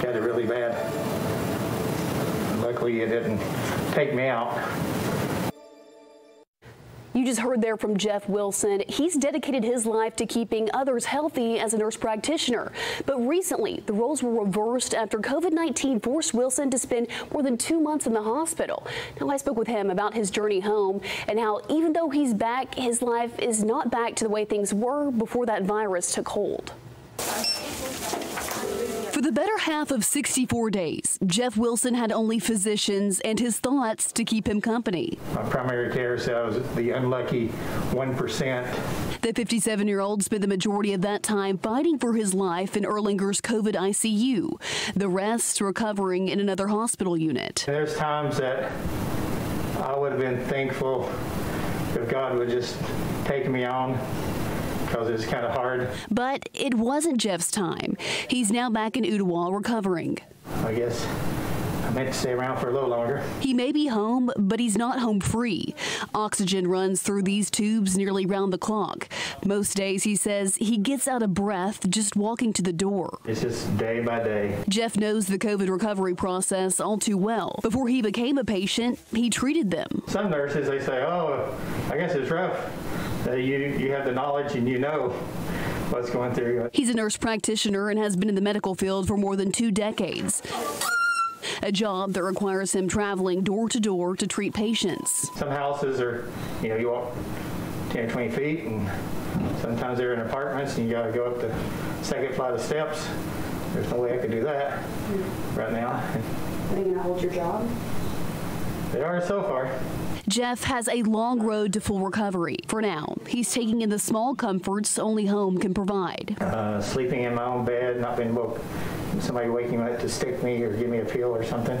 got it really bad. Luckily, it didn't take me out. You just heard there from Jeff Wilson. He's dedicated his life to keeping others healthy as a nurse practitioner. But recently, the roles were reversed after COVID 19 forced Wilson to spend more than two months in the hospital. Now, I spoke with him about his journey home and how, even though he's back, his life is not back to the way things were before that virus took hold. For the better half of 64 days, Jeff Wilson had only physicians and his thoughts to keep him company. My primary care said I was the unlucky 1%. The 57 year old spent the majority of that time fighting for his life in Erlanger's COVID ICU, the rest recovering in another hospital unit. There's times that I would have been thankful if God would just take me on because it's kind of hard. But it wasn't Jeff's time. He's now back in Ooltewah recovering. I guess I meant to stay around for a little longer. He may be home, but he's not home free. Oxygen runs through these tubes nearly round the clock. Most days, he says, he gets out of breath just walking to the door. It's just day by day. Jeff knows the COVID recovery process all too well. Before he became a patient, he treated them. Some nurses, they say, oh, I guess it's rough. Uh, you, you have the knowledge and you know what's going through. He's a nurse practitioner and has been in the medical field for more than two decades. A job that requires him traveling door to door to treat patients. Some houses are, you know, you walk 10 or 20 feet, and sometimes they're in apartments, and you got to go up the second flight of steps. There's no way I could do that right now. Are you going to hold your job? They are so far. Jeff has a long road to full recovery. For now, he's taking in the small comforts only home can provide. Uh, sleeping in my own bed, not being woke, somebody waking me up to stick me or give me a pill or something.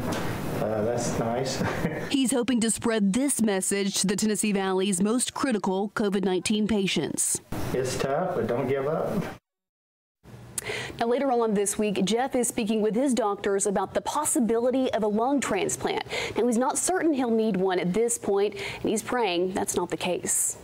Uh, that's nice. he's hoping to spread this message to the Tennessee Valley's most critical COVID 19 patients. It's tough, but don't give up. Now, later on this week, Jeff is speaking with his doctors about the possibility of a lung transplant. Now, he's not certain he'll need one at this point, and he's praying that's not the case.